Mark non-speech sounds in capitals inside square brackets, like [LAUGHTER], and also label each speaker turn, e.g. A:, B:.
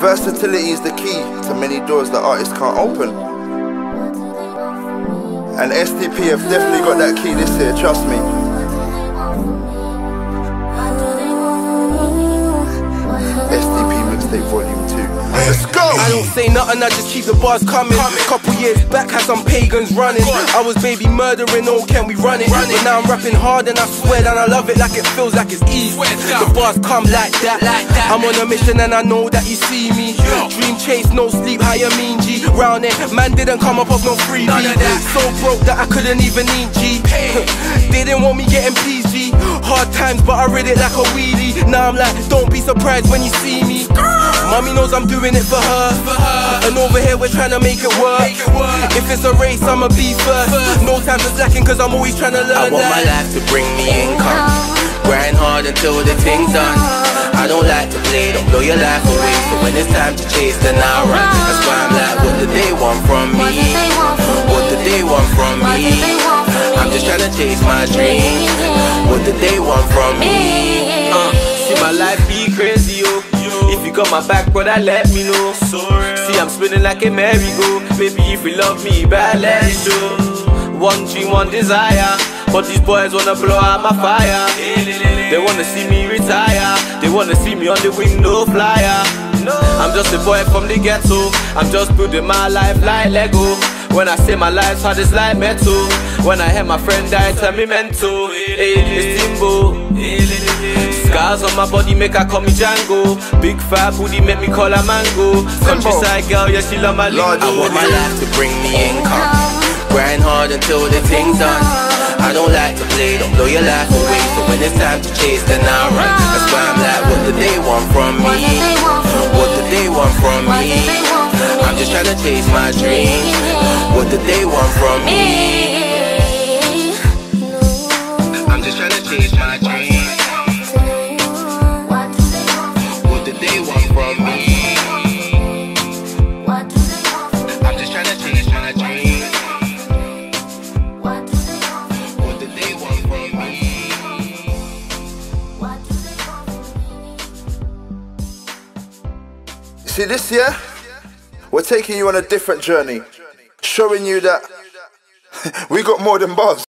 A: Versatility is the key to many doors that artists can't open. And SDP have definitely got that key this year, trust me. SDP Mixtape Volume 2.
B: I don't say nothing, I just keep the bars coming. Couple years back, had some pagans running. I was baby murdering, oh, can we run it? But now I'm rapping hard and I swear that I love it like it feels like it's easy. The bars come like that. I'm on a mission and I know that you see me. Dream chase, no sleep, higher mean G. Round it, man didn't come up off no freebie. So broke that I couldn't even eat G. [LAUGHS] they didn't want me getting PG. Hard times, but I read it like a wheelie. Now I'm like, don't be surprised when you see me. Mommy knows I'm doing it for her. And over here we're trying to make it work. If it's a race, I'ma be first. No time for slacking, cause I'm always trying to learn.
C: I want my life to bring me income. Grind hard until the thing's done. I don't like to play, don't blow your life away. So when it's time to chase, then I run. That's why I'm like, what do they want from me? What do they want from me? I'm just trying to chase my dreams. What do they want from me?
D: Uh, see my life be crazy, yo. If you got my back, brother, let me know. See, I'm spinning like a merry-go. Baby, if you love me, bad, let show. One dream, one desire. But these boys wanna blow out my fire. They wanna see me retire. They wanna see me on the window flyer. I'm just a boy from the ghetto. I'm just building my life like Lego. When I say my life's hard, it's like metal. When I hear my friend die, tell me mental. Hey, it's Timbo. Scars on my body make her call me Django. Big fat booty make me call her Mango. Countryside girl, yeah, she love my
A: Lord.
C: I want my life to bring me income. Grind hard until the thing's done. I don't like to play, don't blow your life away. So when it's time to chase, then I run. That's why I'm like, what do they want from me? What do they want from me? I'm just trying to chase my dreams. What do they want from me? I'm just trying to chase my dreams. What do they want from me? I'm just trying to chase my dreams. What do they want from me?
A: See, this year, we're taking you on a different journey, showing you that [LAUGHS] we got more than bars.